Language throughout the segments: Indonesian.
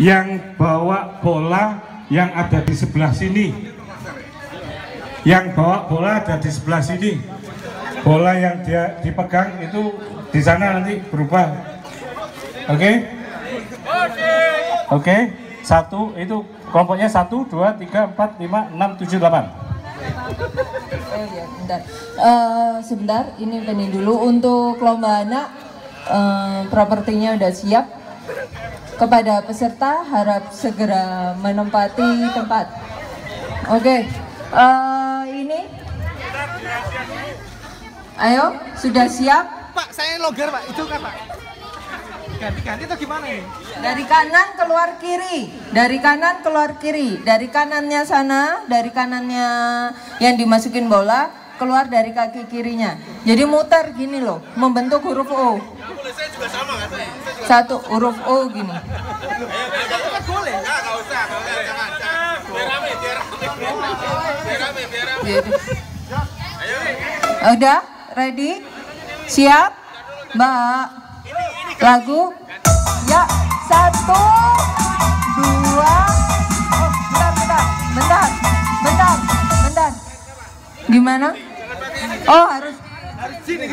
yang bawa bola yang ada di sebelah sini yang bawa bola ada di sebelah sini bola yang dia dipegang itu di sana nanti berubah oke oke satu itu kelompoknya satu dua tiga empat lima enam tujuh delapan Oh iya. Eh, sebentar, ini Penny dulu. Untuk lomba anak, eh, propertinya udah siap. Kepada peserta harap segera menempati tempat. Oke, eh, ini. Ayo, sudah siap? Pak, saya logger Pak, itu kan Pak. Ganti-ganti atau gimana ini? Dari kanan keluar kiri, dari kanan keluar kiri, dari kanannya sana, dari kanannya yang dimasukin bola, keluar dari kaki kirinya. Jadi muter gini loh, membentuk huruf O. Satu huruf O gini. Udah, ready? Siap? Mbak. Lagu? Ya, satu, dua, oh, bentar, bentar, bentar, bentar. Gimana? Oh, harus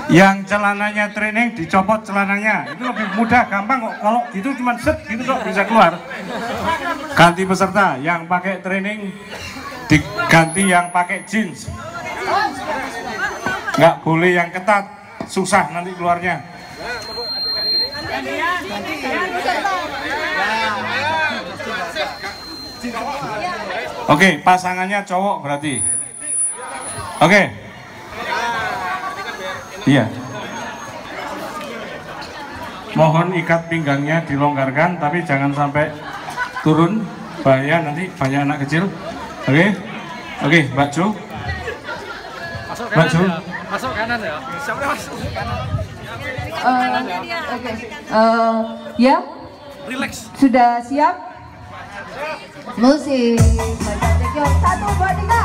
yang celananya training dicopot celananya. Itu lebih mudah gampang kok. Kalau gitu cuma set gitu kok bisa keluar. Ganti peserta yang pakai training diganti yang pakai jeans. Nggak boleh yang ketat susah nanti keluarnya. Oke pasangannya cowok berarti. Oke Iya. Mohon ikat pinggangnya dilonggarkan, tapi jangan sampai turun, bahaya nanti banyak anak kecil. Oke, oke, Mbak Jo. Masuk Mbak Jo. Masuk kanan ya. Siapa masuk kanan? Eh, Oke. Eh, ya, Relax. sudah siap? Musik. Satu, dua, tiga.